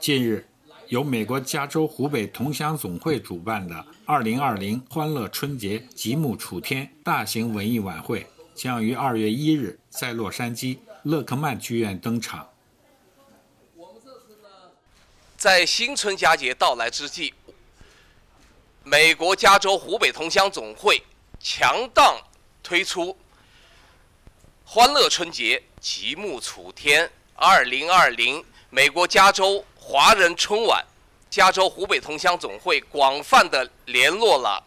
近日，由美国加州湖北同乡总会主办的2020欢乐春节极目楚天大型文艺晚会将于2月1日在洛杉矶勒克曼剧院登场。在新春佳节到来之际，美国加州湖北同乡总会强档推出欢乐春节极目楚天2020美国加州。华人春晚，加州湖北同乡总会广泛的联络了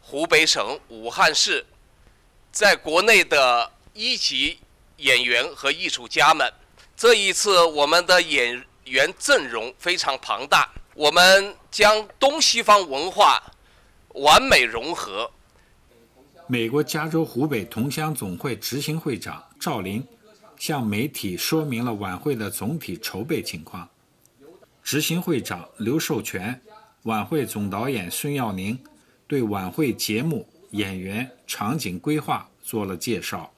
湖北省武汉市在国内的一级演员和艺术家们。这一次，我们的演员阵容非常庞大，我们将东西方文化完美融合。美国加州湖北同乡总会执行会长赵林向媒体说明了晚会的总体筹备情况。执行会长刘寿全、晚会总导演孙耀宁对晚会节目、演员、场景规划做了介绍。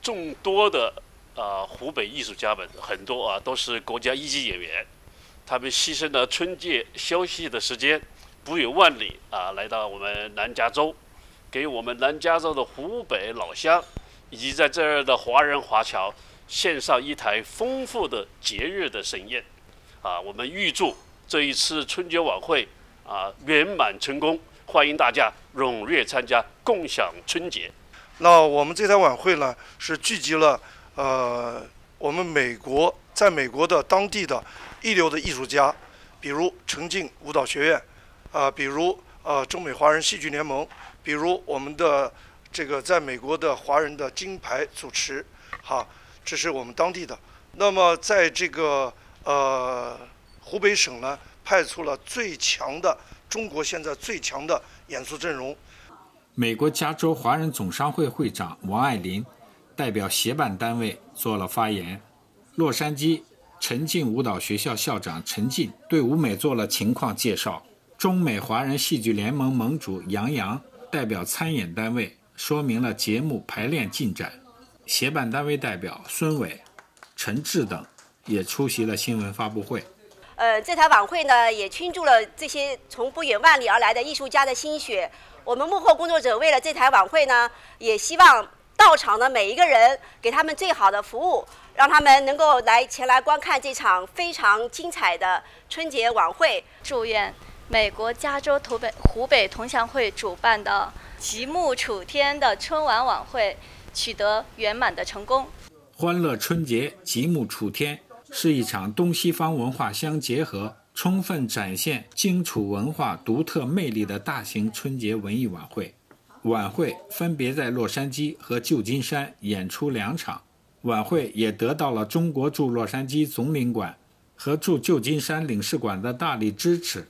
众多的啊湖北艺术家们，很多啊都是国家一级演员，他们牺牲了春节休息的时间，不远万里啊来到我们南加州，给我们南加州的湖北老乡以及在这儿的华人华侨献上一台丰富的节日的盛宴。啊，我们预祝这一次春节晚会啊圆满成功，欢迎大家踊跃参加，共享春节。那我们这台晚会呢，是聚集了呃我们美国在美国的当地的一流的艺术家，比如陈静舞蹈学院，啊，比如呃中美华人戏剧联盟，比如我们的这个在美国的华人的金牌主持，好，这是我们当地的。那么在这个。呃，湖北省呢派出了最强的中国现在最强的演出阵容。美国加州华人总商会会长王爱林代表协办单位做了发言。洛杉矶陈静舞蹈学校校长陈静对舞美做了情况介绍。中美华人戏剧联盟盟主杨洋代表参演单位说明了节目排练进展。协办单位代表孙伟、陈志等。也出席了新闻发布会。呃，这台晚会呢，也倾注了这些从不远万里而来的艺术家的心血。我们幕后工作者为了这台晚会呢，也希望到场的每一个人给他们最好的服务，让他们能够来前来观看这场非常精彩的春节晚会。祝愿美国加州湖北湖北同乡会主办的极目楚天的春晚晚会取得圆满的成功。欢乐春节，极目楚天。是一场东西方文化相结合、充分展现荆楚文化独特魅力的大型春节文艺晚会。晚会分别在洛杉矶和旧金山演出两场。晚会也得到了中国驻洛杉矶总领馆和驻旧金山领事馆的大力支持。